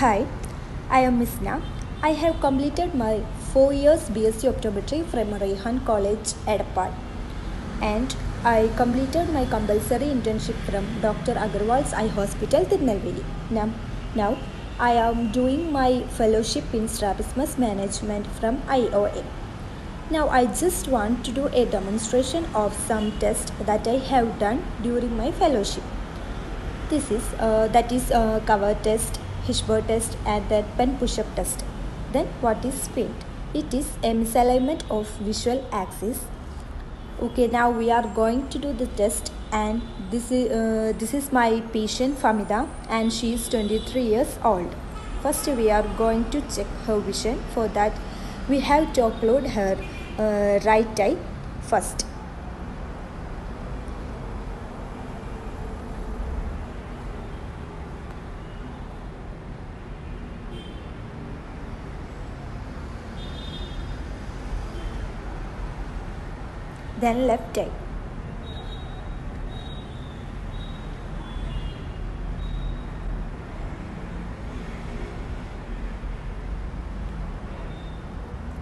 Hi, I am Misna. I have completed my 4 years BSc Optometry from Rehan College, Edapad. And I completed my compulsory internship from Dr. Agarwal's Eye Hospital, Tirunelveli. Now, now I am doing my fellowship in strabismus management from IOA. Now I just want to do a demonstration of some tests that I have done during my fellowship. This is uh, that is uh, cover test, Hirschberg test, and then pen push-up test. Then what is squint? It is a misalignment of visual axis. Okay, now we are going to do the test, and this is uh, this is my patient Famida, and she is 23 years old. First, we are going to check her vision. For that, we have to upload her uh, right eye first. Then left eye.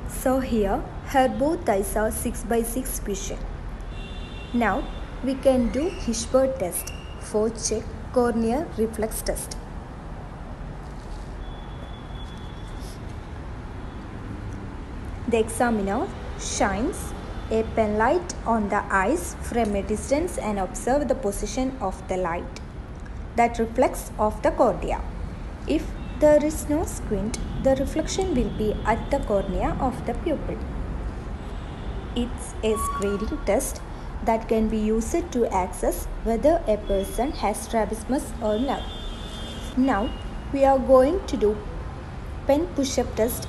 So here her both eyes are 6 by 6 vision. Now we can do Hirschberg test for check corneal reflex test. The examiner shines a pen light on the eyes from a distance and observe the position of the light that reflects off the cornea. If there is no squint, the reflection will be at the cornea of the pupil. It's a screening test that can be used to access whether a person has strabismus or not. Now we are going to do pen push-up test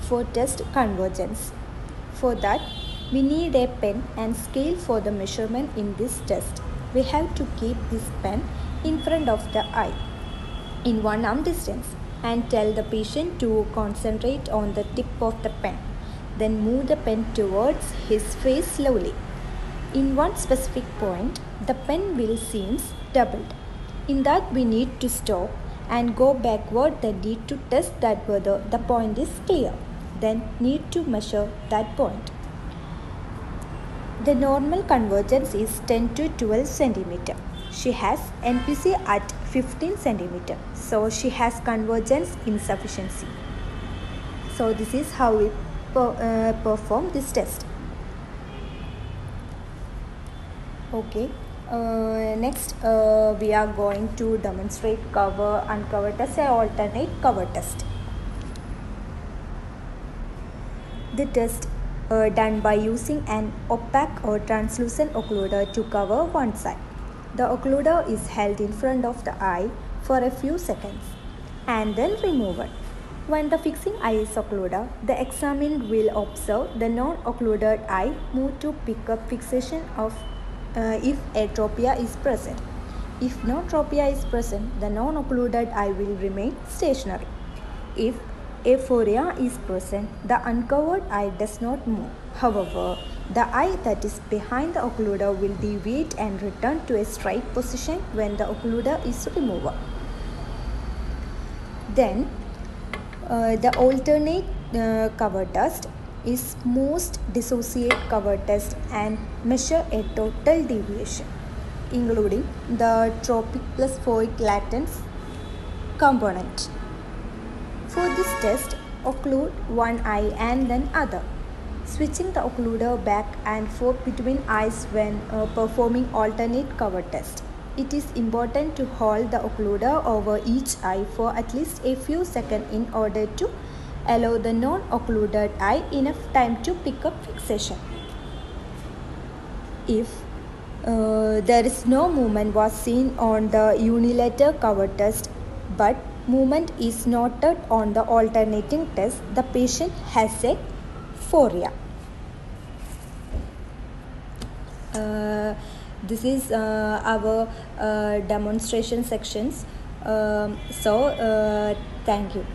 for test convergence. For that we need a pen and scale for the measurement in this test. We have to keep this pen in front of the eye in one arm distance and tell the patient to concentrate on the tip of the pen. Then move the pen towards his face slowly. In one specific point, the pen will seems doubled. In that we need to stop and go backward then need to test that whether the point is clear. Then need to measure that point. The normal convergence is 10 to 12 centimeter. She has NPC at 15 centimeter. So she has convergence insufficiency. So this is how we per, uh, perform this test. Okay. Uh, next uh, we are going to demonstrate cover uncover test and alternate cover test. The test uh, done by using an opaque or translucent occluder to cover one side. The occluder is held in front of the eye for a few seconds and then removed. When the fixing eye is occluded, the examined will observe the non-occluded eye move to pick up fixation of uh, if atropia is present. If no tropia is present, the non-occluded eye will remain stationary. If aphoria is present, the uncovered eye does not move. However, the eye that is behind the occluder will deviate and return to a straight position when the occluder is removed. Then, uh, the alternate uh, cover test is most dissociate cover test and measure a total deviation, including the tropic plus phoic latens component. For this test, occlude one eye and then other. Switching the occluder back and forth between eyes when uh, performing alternate cover test. It is important to hold the occluder over each eye for at least a few seconds in order to allow the non-occluded eye enough time to pick up fixation. If uh, there is no movement was seen on the unilateral cover test but movement is noted on the alternating test, the patient has a phoria. Uh, this is uh, our uh, demonstration sections. Um, so, uh, thank you.